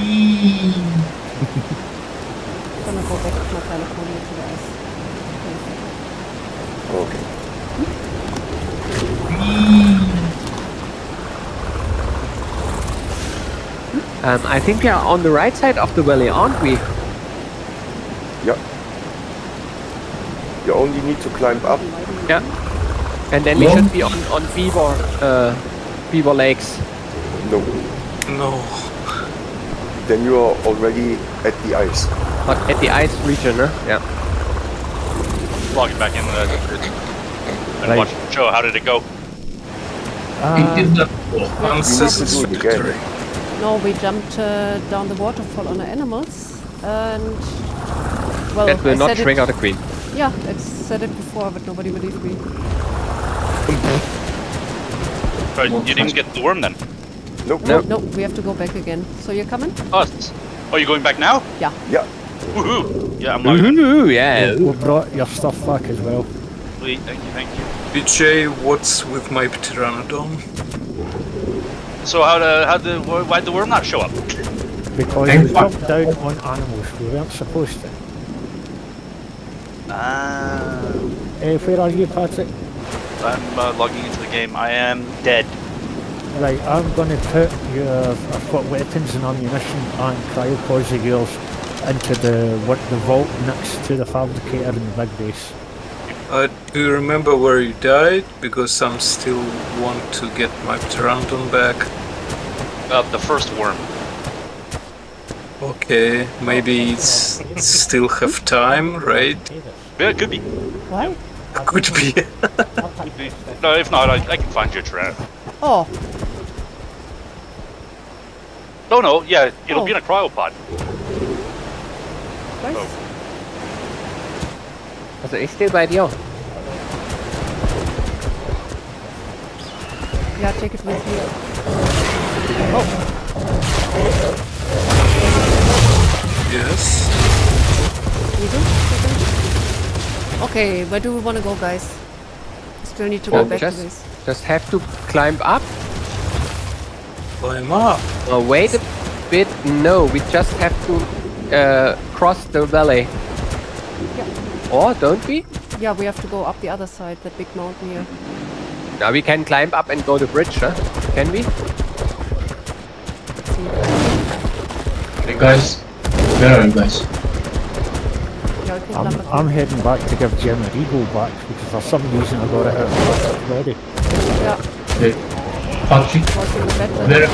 Whee! I'm gonna go back to my California to the ice. Okay. Um, I think we are on the right side of the valley, aren't we? Yeah. You only need to climb up. Yeah. And then we should be on on Beaver, uh, Beaver Lakes. No. No. Then you are already at the ice. But at the ice region, huh? Yeah. Logging back in the and Right. watch the show. How did it go? It Uh, did not go. Unsatisfactory. No, we jumped uh, down the waterfall on the animals and Well, that will I not said it- trigger the queen. Yeah, I said it before, but nobody believed me. Right, you didn't get the worm then. Nope. No. No, we have to go back again. So you're coming? Oh, it's- oh, you going back now? Yeah. Yeah. Woohoo! Yeah, I'm not. Ooh, yeah. We brought your stuff back as well. Sweet, thank you, thank you. BJ, what's with my pteranodon? So how the how the why- why'd the worm not show up? Because Thank we you. jumped down on animals. We weren't supposed to. Ah, Uh, where are you, Patrick? I'm uh, logging into the game. I am dead. Right, I'm going to put your. I've got weapons and ammunition and cryopods of yours into the what the vault next to the fabricator in the big base. Uh, do you remember where you died? Because I'm still want to get my pteranodon back. Uh, the first worm. Okay, maybe it's still have time, right? Yeah, it could be. Why? *laughs* Could be. No, if not, I, I can find your a trap. Oh, No, no, yeah, it'll Oh. be in a oh. cryopod. nice. Oh. Also ich stehe bei dir. Yeah, take it with you. Oh. yes. You do? Okay, where do we want to go, guys? Still need to Well, go back just- to this. Just have to climb up. Climb up. Oh, wait a bit. No, we just have to uh, cross the valley. Or don't we? Yeah, we have to go up the other side, that big mountain here. Now we can climb up and go to the bridge, huh? Can we? Let's. Hey guys, where are you guys? Yeah, we can I'm, I'm heading back to give Jim a Eagle back because for some reason I got it out of the already. Yeah, Hey, Patrick, was in the bed. where?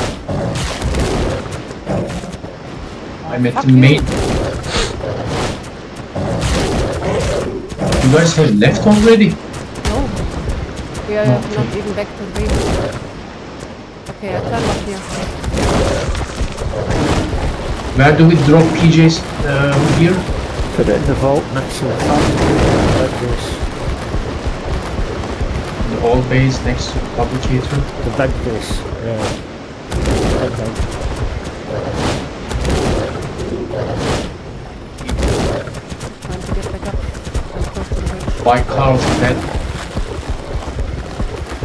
I'm at Fuck the you. main. You guys have left already? No, we are Okay. not even back to the base. Okay, I climb up here. Where do we drop PJs uh, here? Put it in the vault next to the fabricator in the base. Old base next to the fabricator. The back base. Yeah. Big base. Trying to get back up. I'm close to the bridge. By Carl's bed.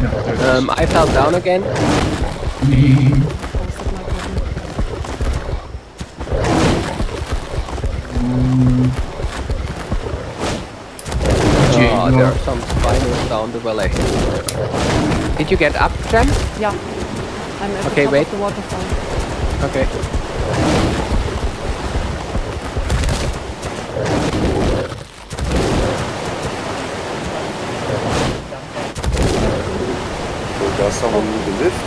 No, there it is. Um, I fell down again. Spiders valley. Did you get up, Jem? Yeah, I'm at Okay, the top wait. of the waterfall. Okay. So does someone need a lift?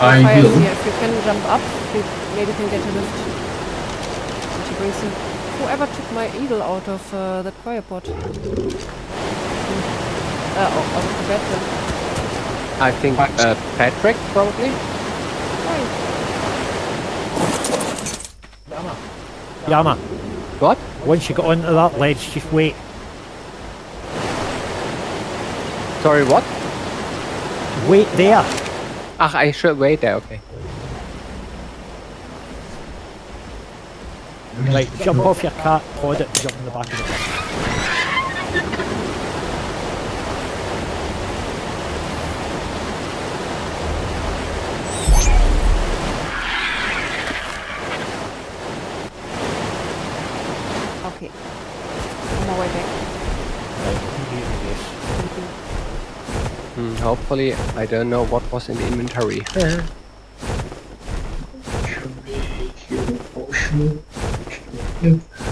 I Fire will. here. If you can jump up, you maybe can get a lift. And she brings in. Whoever took my eagle out of uh, that cryopod? Hmm. Uh, out out of the bed. I think uh, Patrick probably. Yama, Yama. What? once you get onto that ledge, just wait. Sorry, what? Wait there. Ach, I should wait there. Okay. Right, jump off your cat, pod it, jump in the back of the bus. Okay. On my way back. Right, you do this. Thank you. Hmm, hopefully, I don't know what was in the inventory.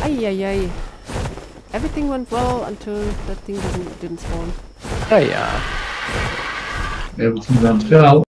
Ay, ay, ay. Everything went well until that thing didn't, didn't spawn. Ah ja. Everything went well.